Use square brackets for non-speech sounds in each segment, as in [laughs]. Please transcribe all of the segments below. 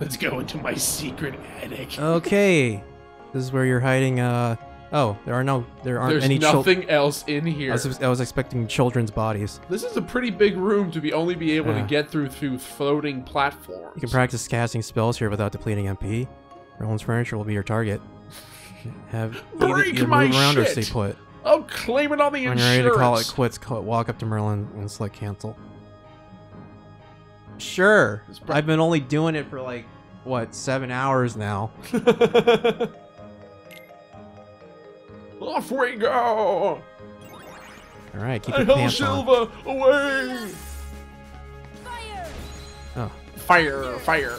Let's go into my secret attic. Okay. This is where you're hiding. Uh oh, there are no, there aren't There's any. There's nothing else in I here. was, I was expecting children's bodies. This is a pretty big room to be only be able Yeah. to get through through floating platforms. You can practice casting spells here without depleting MP. Merlin's furniture will be your target. [laughs] Have either, Break either my move around or stay put. Oh, claim it on the When insurance. you're ready to call it quits, call, walk up to Merlin and select cancel. Sure. I've been only doing it for like what seven hours now. Off we go! All right, keep I your held pants on. Silva away! Fire! Oh, Fire, fire.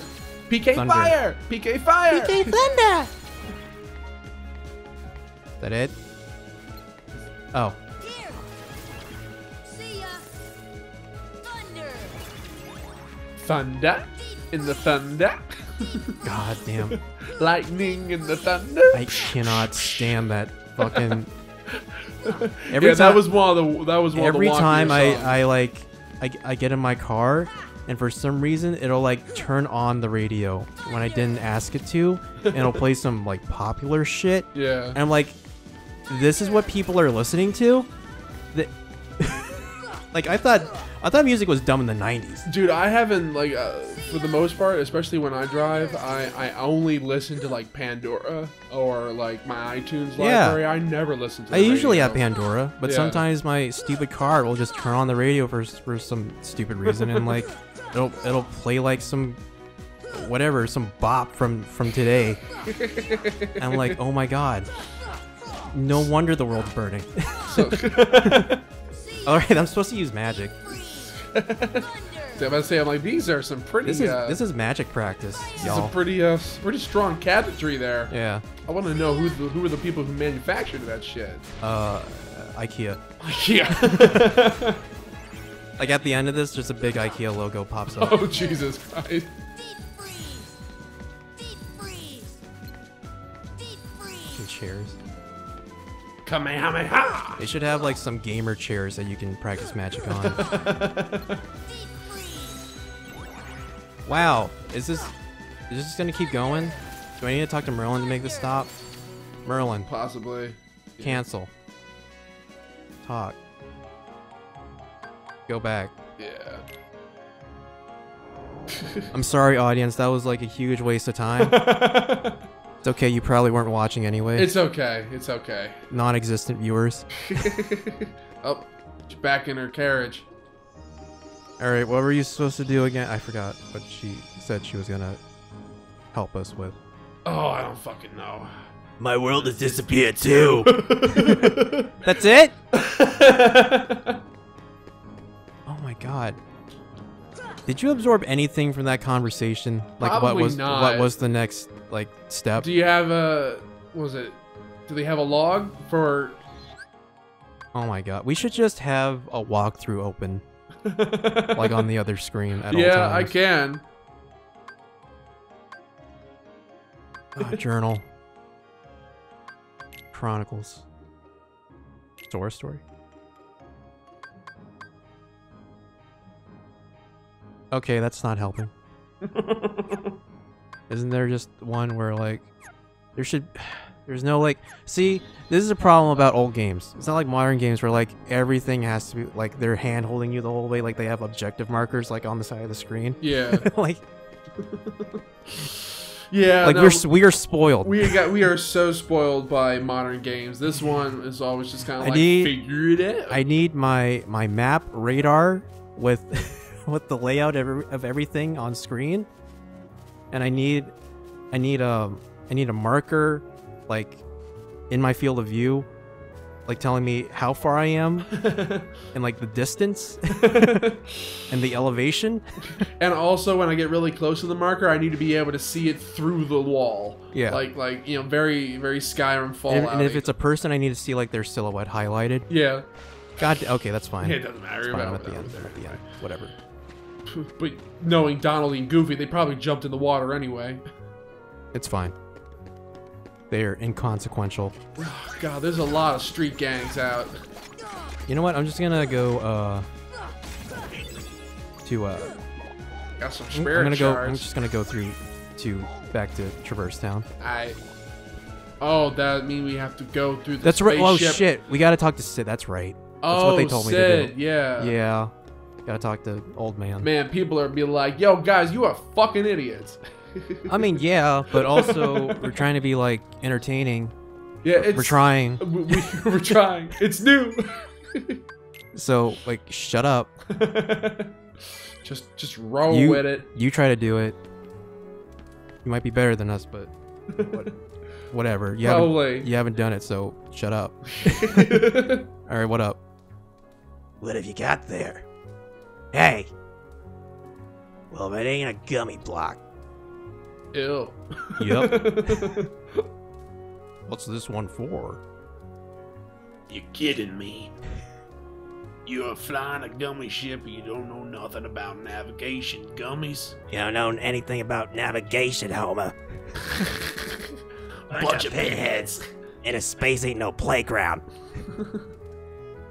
PK Thunder. fire! PK fire! PK Thunder! is that it? Oh, Thunder in the thunder. god damn! [laughs] Lightning in the thunder. I cannot stand that fucking. [laughs] Every yeah, time, that was one of the that was one every of the time I, songs. I like I, I get in my car and for some reason it'll like turn on the radio when I didn't ask it to and it'll play some like popular shit yeah. and I'm like this is what people are listening to that like I thought I thought music was dumb in the 90s Dude, I haven't like uh, for the most part, especially when I drive, I I only listen to like Pandora or like my iTunes library. Yeah. I never listen to. I usually radio. have Pandora but Yeah. sometimes my stupid car will just turn on the radio for for some stupid reason and like [laughs] it'll it'll play like some whatever some bop from from today [laughs] and I'm like oh my god no wonder the world's burning So, [laughs] all right I'm supposed to use magic [laughs] I'm about to say, I'm like these are some pretty. this is uh, this is magic practice this is y'all a pretty uh pretty strong cabinetry there. yeah I want to know who the, who are the people who manufactured that shit. uh IKEA IKEA. [laughs] like at the end of this just a big IKEA logo pops up oh Jesus Christ. Deep freeze! Deep freeze! Deep freeze! and chairs Kamehameha. they should have like some gamer chairs that you can practice magic on [laughs] Wow, is this is this gonna keep going? Do I need to talk to Merlin to make this stop? Merlin, Possibly. cancel. Talk. Go back. Yeah. [laughs] I'm sorry, audience. That was like a huge waste of time. [laughs] It's okay. You probably weren't watching anyway. It's okay. It's okay. non-existent viewers. [laughs] oh, she's back in her carriage. All right, what were you supposed to do again? I forgot what she said she was gonna help us with. Oh, I don't fucking know. My world has disappeared too. [laughs] That's it? [laughs] oh my god. Did you absorb anything from that conversation? Like what was not. what was the next like step? Do you have a? What was it? Do they have a log for? oh my god. We should just have a walkthrough open [laughs] like on the other screen at all times. yeah, I can. Ah, [laughs] journal. Chronicles. Source story. Okay, that's not helping. [laughs] Isn't there just one where like there should [sighs] there's no like see this is a problem about old games. It's not like modern games where like everything has to be like they're hand holding you the whole way like they have objective markers like on the side of the screen. Yeah. [laughs] like [laughs] Yeah. like no, we're we are spoiled. we got we are so spoiled by modern games. This one is always just kind of like need- figure it out. I need my my map radar with with the layout of, every- of everything on screen, and I need I need a I need a marker like in my field of view, like telling me how far I am [laughs] and like the distance [laughs] and the elevation. and also, when I get really close to the marker, I need to be able to see it through the wall. Yeah. Like like you know, very very Skyrim Fallout. and if it's a person, I need to see like their silhouette highlighted. yeah, God, okay, that's fine. Yeah, it doesn't matter. It's fine. I'm about at the end. I'm at the end. Whatever. But knowing Donald and Goofy, they probably jumped in the water anyway. It's fine. They're inconsequential. God, there's a lot of street gangs out. You know what? I'm just gonna go uh to uh Got some spirit I'm gonna go I'm just gonna go through to back to Traverse Town. I. Oh, that mean we have to go through the That's right. Oh shit, we gotta talk to Cid. That's right. That's oh, what they told me to Cid, do. Yeah. Yeah, gotta talk to old man. Man, people are be like, "Yo, guys, you are fucking idiots." I mean, [laughs] yeah, but also we're trying to be like entertaining. yeah, it's We're trying. [laughs] We, we, we're trying. It's new. [laughs] So like, shut up. just, just roll You- with it. You try to do it. You might be better than us, but whatever. You haven't, Probably. you haven't done it, so shut up. All right, what up? What have you got there? Hey. Well, if it ain't a gummy block. Ew. Yep. [laughs] What's this one for? You're kidding me? You're flying a gummy ship and you don't know nothing about navigation, gummies? You don't know anything about navigation, Homer. Bunch, [laughs] Bunch of of pinheads. And a space ain't no playground. [laughs]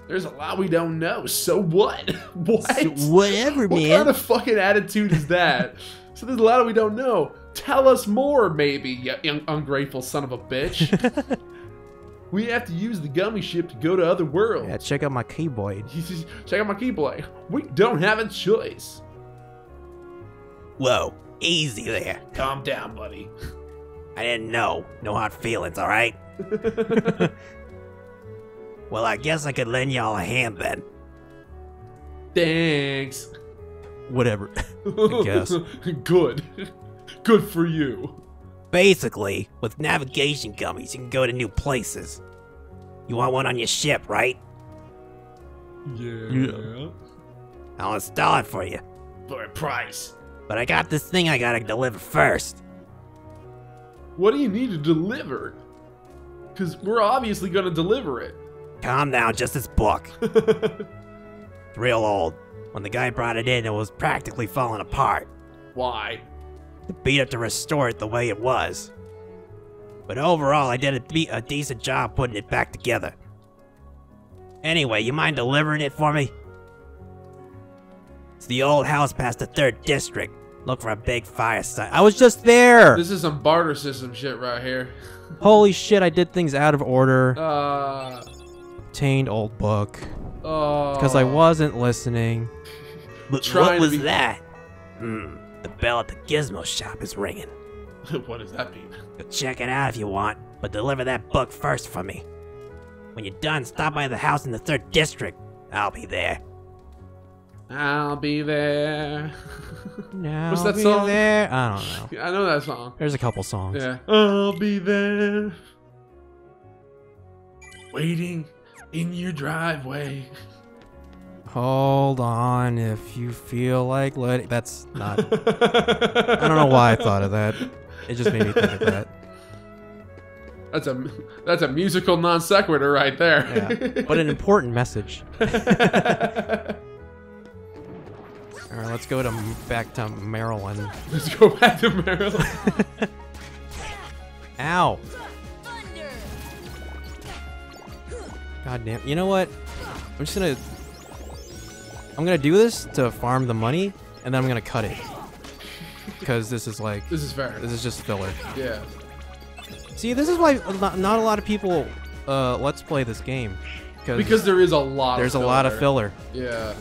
There's a lot we don't know. So what? [laughs] what? whatever, man. what kind of fucking attitude is that? so there's a lot we don't know. Tell us more, maybe, you un- ungrateful son of a bitch. [laughs] we have to use the gummy ship to go to other worlds. Yeah, check out my keyboard. [laughs] Check out my keyblade. We don't have a choice. Whoa, easy there. Calm down, buddy. I didn't know. No hard feelings, alright? Well, I guess I could lend y'all a hand then. Thanks. Whatever. [laughs] guess. Good. Good for you. Basically, with navigation gummies, you can go to new places. You want one on your ship, right? Yeah. I'll install it for you. For a price. But I got this thing I gotta deliver first. What do you need to deliver? Because we're obviously going to deliver it. Calm down, just this book. [laughs] It's real old. When the guy brought it in, it was practically falling apart. Why? The beat up to restore it the way it was. But overall, I did a, be- a decent job putting it back together. Anyway, you mind delivering it for me? It's the old house past the third district. Look for a big fire site. I was just there! This is some barter system shit right here. Holy shit, I did things out of order. Uh. Obtained old book. Oh. Because I wasn't listening. [laughs] But what was be- that? Hmm, the bell at the gizmo shop is ringing. [laughs] what does that mean? Go check it out if you want, but deliver that book first for me. When you're done, stop by the house in the third district. I'll be there. I'll be there. [laughs] Now What's that be song? There. I don't know. I know that song. There's a couple songs. Yeah. I'll be there. Waiting in your driveway. Hold on if you feel like letting. That's not. I don't know why I thought of that. It just made me think of that. That's a that's a musical non sequitur right there. Yeah. But an important message. [laughs] All right, let's go to back to Maryland. Let's go back to Maryland. [laughs] Ow! God damn. You know what? I'm just gonna. I'm gonna do this to farm the money, and then I'm gonna cut it. Because this is like. This is fair. This is just filler. Yeah. See, this is why not, a lot of people uh, let's play this game. Because there is a lot. there's a lot of filler. Yeah.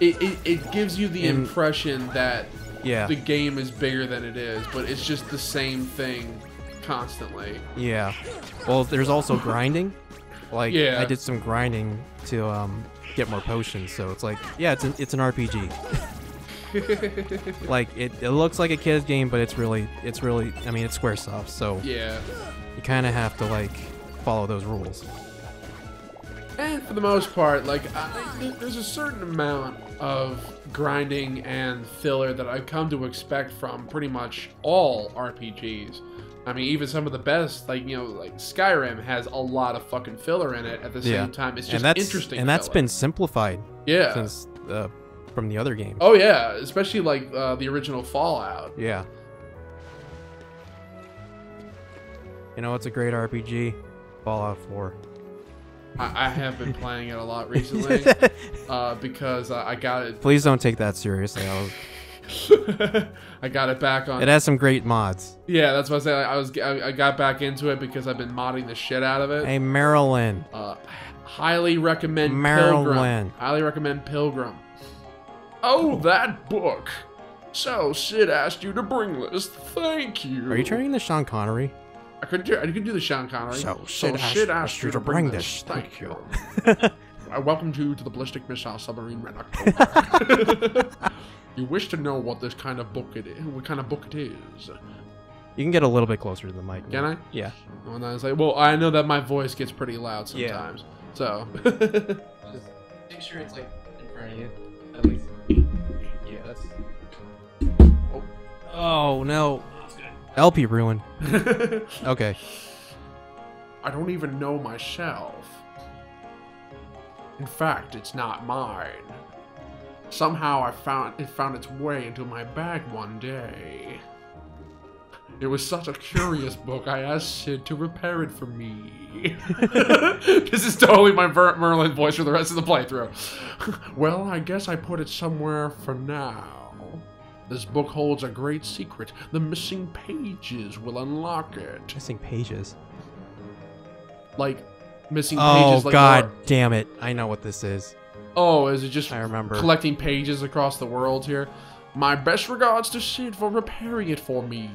It, it, it gives you the In- impression that Yeah. the game is bigger than it is, but it's just the same thing constantly. Yeah. Well, there's also grinding. Like Yeah. I did some grinding to um, get more potions, so it's like yeah, it's an it's an RPG. [laughs] like it, it looks like a kids game, but it's really it's really I mean it's SquareSoft, so Yeah. you kind of have to like follow those rules. And for the most part, like I, there's a certain amount of grinding and filler that I've come to expect from pretty much all RPGs. I mean, even some of the best, like you know, like Skyrim has a lot of fucking filler in it. At the same Yeah. time, it's just and that's interesting. and that's filler. been simplified yeah. since uh, from the other games. oh yeah, especially like uh, the original Fallout. Yeah. You know, it's a great RPG. Fallout 4. I, I have been playing it a lot [laughs] recently uh, because uh, I got it. Please don't take that seriously. [laughs] I got it back on. It has some great mods. yeah, that's what I say. I was I, I got back into it because I've been modding the shit out of it. Hey, Marilyn. Uh, highly recommend Marilyn. Pilgrim. Highly recommend Pilgrim. Oh, that book. So Cid asked you to bring this. Thank you. Are you turning the Sean Connery? I could do. I could do the Sean Connery. So Cid asked you to bring this. Thank [laughs] you. I welcome you to the ballistic missile submarine red October. [laughs] you wish to know what this kind of book it is? What kind of book it is? You can get a little bit closer to the mic. Can I? Yeah. And I was like, well, I know that my voice gets pretty loud Yeah. sometimes. So. [laughs] Just make sure it's like in front of you, at least. Yeah, that's. Oh, oh no. Oh, LP ruined. [laughs] Okay. I don't even know myself. In fact, it's not mine. Somehow I found it found its way into my bag one day. It was such a curious [laughs] book, I asked Cid to repair it for me. [laughs] this is totally my Ver- Merlin voice for the rest of the playthrough. [laughs] well, I guess I put it somewhere for now. This book holds a great secret. The missing pages will unlock it. Missing pages. Like, missing Oh pages like god more- damn it. I know what this is. Oh, is it just I remember. collecting pages across the world here? My best regards to Cid for repairing it for me.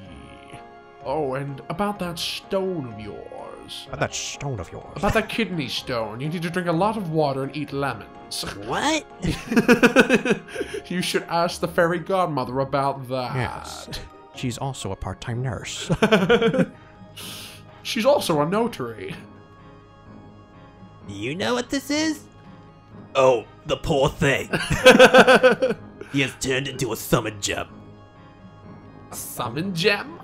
Oh, and about that stone of yours. About that stone of yours. About that kidney stone. You need to drink a lot of water and eat lemons. What? [laughs] you should ask the fairy godmother about that. Yes. She's also a part-time nurse. [laughs] She's also a notary. You know what this is? Oh, the poor thing. [laughs] he has turned into a summon gem. A summon gem?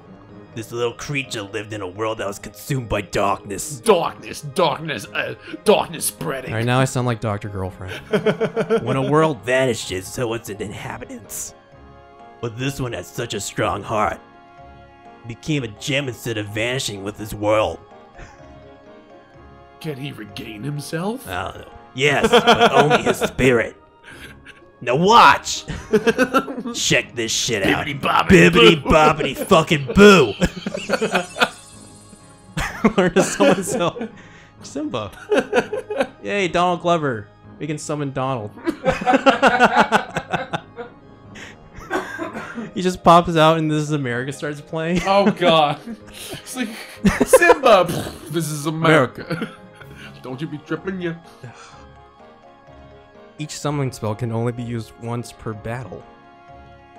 This little creature lived in a world that was consumed by darkness. Darkness, darkness, uh, darkness spreading. Alright, now I sound like Dr. Girlfriend. [laughs] When a world vanishes, so does its inhabitants. But this one had such a strong heart. It became a gem instead of vanishing with his world. Can he regain himself? I don't know. Yes, but only his spirit. Now watch! [laughs] Check this shit out. Bibbidi bobbity, Bibbidi boo. bobbidi fucking boo! [laughs] Learn to summon Sil- Simba. Yay, Donald Glover. We can summon Donald. [laughs] he just pops out and This Is America starts playing. Oh god. it's like Simba. This is America. Don't you be tripping you. Each summoning spell can only be used once per battle.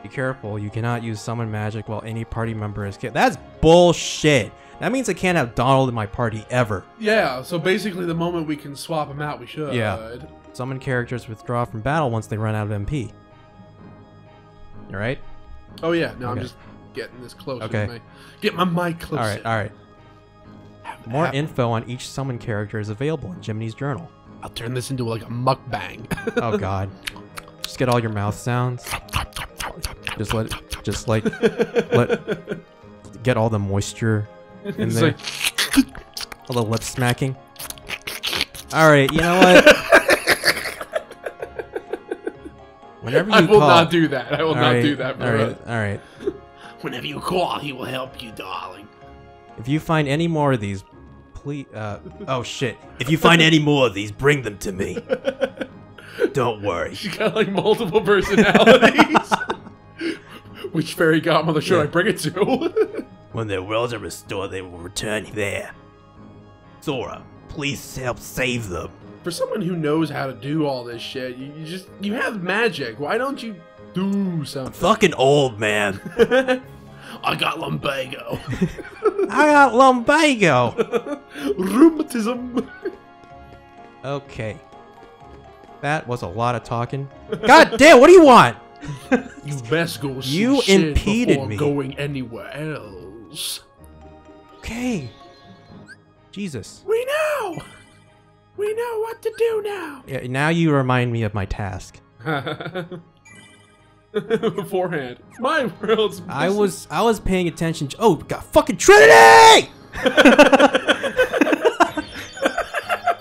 Be careful, you cannot use summon magic while any party member is killed. That's bullshit. That means I can't have Donald in my party ever. Yeah, so basically the moment we can swap him out, we should. Yeah. Summon characters withdraw from battle once they run out of MP. Alright? Oh yeah, no, I'm just getting this closer Okay. to me. Get my mic closer. Alright, alright. More info on each summon character is available in Jiminy's journal. I'll turn this into like a mukbang. [laughs] Oh god. Just get all your mouth sounds. Just let just like let get all the moisture in there. like- all the lip smacking. Alright, you know what? [laughs] Whenever you I will call, not do that. I will not Alright, do that. Alright, bro. alright. Whenever you call, he will help you, darling. If you find any more of these, please uh [laughs] oh shit. If you find any more of these, bring them to me. [laughs] Don't worry. She got like multiple personalities. [laughs] Which fairy godmother should I bring it to? When their worlds are restored, they will return there. Sora, please help save them. For someone who knows how to do all this shit, you, you just you have magic. Why don't you do something? Fucking old man. I got lumbago. I got lumbago. [laughs] Rheumatism. Okay. That was a lot of talking. God damn, what do you want? You best go see You Cid impeded before me. going anywhere else. Okay. Jesus. We know. We know what to do now. Yeah, now you remind me of my task. [laughs] [laughs] Beforehand, my world's. I was I was paying attention. To, Oh, got fucking Trinity! [laughs]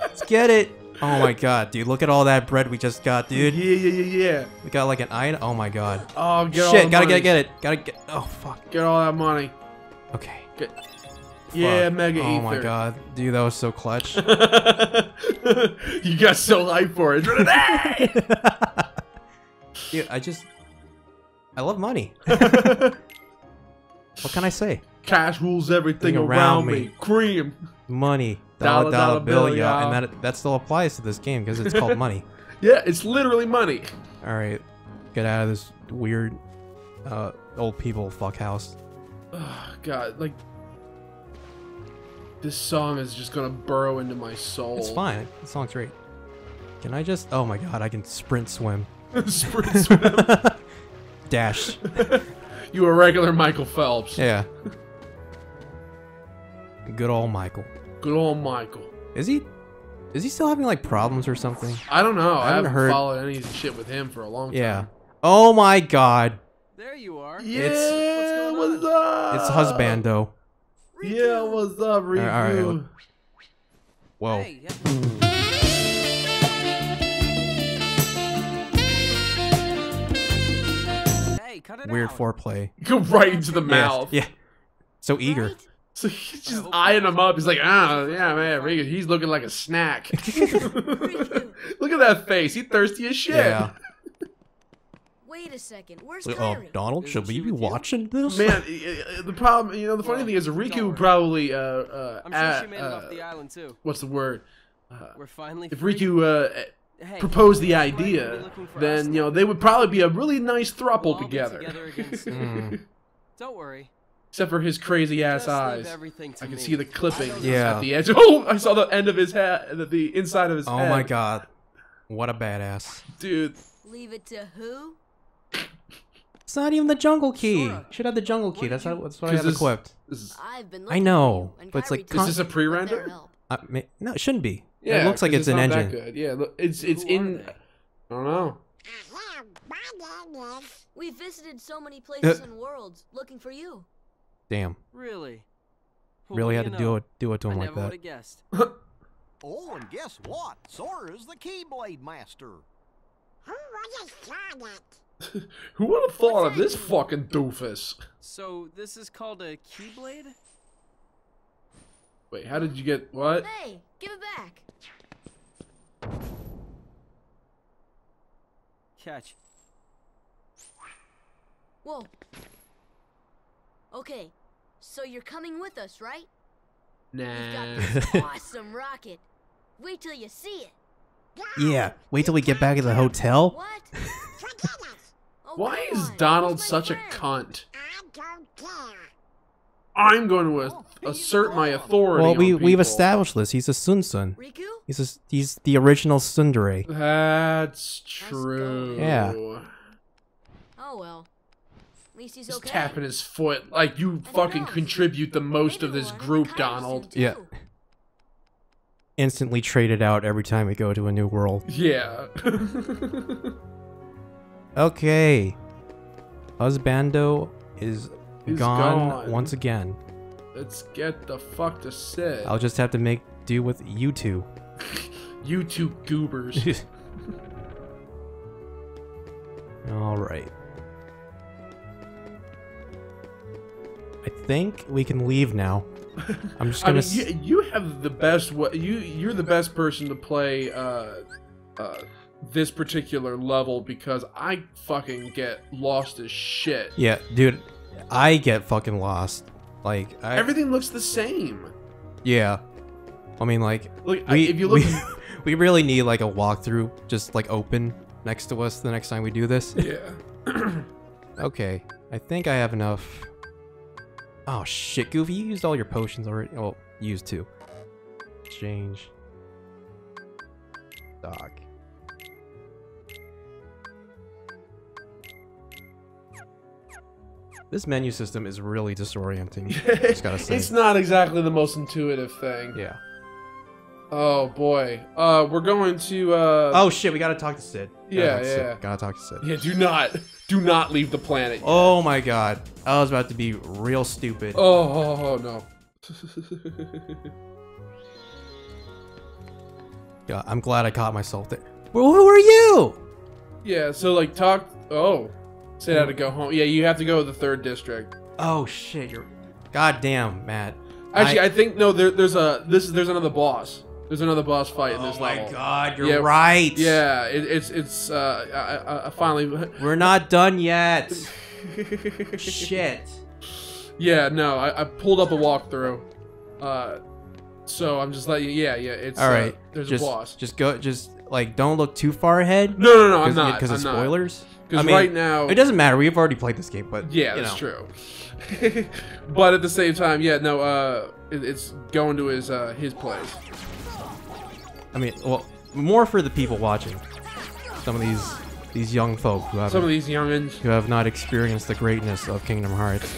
Let's get it. Oh my god, dude, look at all that bread we just got, dude. Yeah, yeah, yeah, yeah. We got like an iron. Oh my god. Oh, get Shit, gotta money. get get it. Gotta get. Oh fuck. Get all that money. Okay. Get. Yeah, mega Oh my god, dude, that was so clutch. [laughs] you got so hyped for it. Dude, I just. I love money. [laughs] what can I say? Cash rules everything around, around me. me. Cream. Money. Dollar, Dollar dollar bill, bill, yeah. And that that still applies to this game because it's called [laughs] money. Yeah, it's literally money. All right, get out of this weird, uh, old people fuck house. Oh, God, like this song is just gonna burrow into my soul. It's fine. The song's great. Can I just? Oh my god, I can sprint swim. [laughs] Sprint swim. Dash. [laughs] you a regular Michael Phelps. Yeah. Good old Michael. Good old Michael. Is he? Is he still having like problems or something? I don't know. I, I haven't haven't heard- followed any shit with him for a long time. Yeah. Oh my god. There you are. Yeah, It's- what's, up? It's husbando. Yeah, what's up, Riku? Alright, alright, Whoa. Hey, yeah. Weird out. foreplay. [laughs] Go right into the mouth. Yeah. So eager. Right? So he's just eyeing him up. He's like, ah, yeah, man, Riku, he's looking like a snack. [laughs] [laughs] Look at that face. He's thirsty as shit. Yeah. Wait a second. Where's Oh, Kairi? Donald, Isn't should we be with you? watching this? Man, uh, the problem, you know, the funny Well, thing is Riku probably, uh, uh, I'm sure uh, she made it uh, off the island too. what's the word? We're finally. If. Riku uh, hey, proposed the looks like we'll be idea, looking for us then you know they would probably be a really nice We'll thruple all be together. together. [laughs] Mm. Don't worry. Except for his crazy ass eyes. I can me. see the clipping Yeah. at the edge. Oh, I saw the end of his hat, the, the inside of his Oh head. my god. What a badass. dude. Leave it to who? It's not even the jungle key. Sora, Should have the jungle key. That's, did how, that's what I have this- equipped. This is, I've been I know, for you, and but it's Kairi like took Is this a pre-render? Uh, ma- no, it shouldn't be. Yeah, it looks like it's an not that engine. good. Yeah, look, it's it's Who in. I don't know. We visited so many places Uh. and worlds looking for you. Damn. Really? Well, Really had to you do it do it to him never like would that. have guessed. [laughs] Oh, and guess what? Sora's the Keyblade Master. [laughs] Who would have thought of this fucking doofus? So this is called a keyblade? Wait, how did you get what? Hey, give it back. Catch. Whoa. Okay, so you're coming with us, right? Nah. We've Nah. got this [laughs] awesome rocket. Wait till you see it. Yeah. Wait till we get back to the hotel. What? [laughs] [laughs] Oh, Why come is on, Donald he's my such a friend. cunt? I'm going to a- assert my authority. Well, on we we've established this. He's a Sun Sun. He's a, he's the original Tsundere. That's true. Yeah. Oh well. At least he's Just okay. tapping his foot like you who fucking knows? contribute the most of this we'll run into group, Donald. Yeah. Instantly traded out every time we go to a new world. Yeah. [laughs] Okay. Husbando is He's gone, gone. once again. Let's get the fuck to Cid. I'll just have to make do with you two. [laughs] You two goobers. [laughs] All right. I think we can leave now. [laughs] I'm just gonna. mean, you, you have the best. You you're the best person to play uh, uh, this particular level because I fucking get lost as shit. yeah, dude, I get fucking lost. Like, I, Everything looks the same. yeah. I mean, like, I- we if you look, we, [laughs] we really need like a walkthrough, just like open next to us the next time we do this. yeah. [clears throat] Okay, I think I have enough. Oh shit, Goofy, you used all your potions already. Oh, used two. Exchange. Doc. This menu system is really disorienting. [laughs] just gotta say. it's not exactly the most intuitive thing. Yeah. Oh boy. Uh, we're going to. Uh, Oh shit, we gotta talk to Cid. Gotta Yeah, talk to Cid. yeah. Gotta talk to Cid. Yeah. Do not, do not leave the planet. Oh my god, I was about to be real stupid. Oh, oh, oh, no. [laughs] God, I'm glad I caught myself there. Well, who are you? Yeah, so like talk. Oh, say how to go home. Yeah, you have to go to the third district. Oh shit! You're. goddamn, Matt. Actually, I, think no. There, there's a this. is There's another boss. There's another boss fight in this oh my level. god, you're Yeah, right. Yeah, it, it's it's. Uh, I, I, I finally. [laughs] We're not done yet. [laughs] shit. Yeah, no, I, I pulled up a walkthrough. Uh, so I'm just letting you. Yeah, yeah. It's All right. Uh, there's just, a boss. Just go. Just like don't look too far ahead. no, no, no. I'm not. Because of I'm not. spoilers. 'Cause I mean, right now- it doesn't matter. We've already played this game, but Yeah, that's know. true. [laughs] but at the same time, yeah, no. Uh, it, it's going to his uh his place. I mean, well, more for the people watching. Some of these these young folk who have Some of these youngins who have not experienced the greatness of Kingdom Hearts.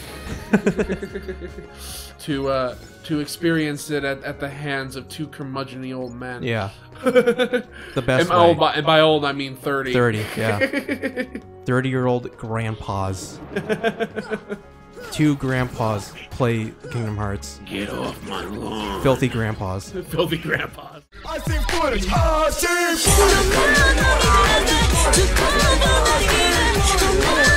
[laughs] to uh to experience it at, at the hands of two curmudgeony old men. Yeah, [laughs] the best And, oh, way. by, and by old I mean thirty. Thirty, [laughs] yeah, thirty-year-old grandpas. Two grandpas play Kingdom Hearts. Get off my lawn. Filthy grandpas. Filthy grandpas. I see footage. I see footage. Çıkamadan gelen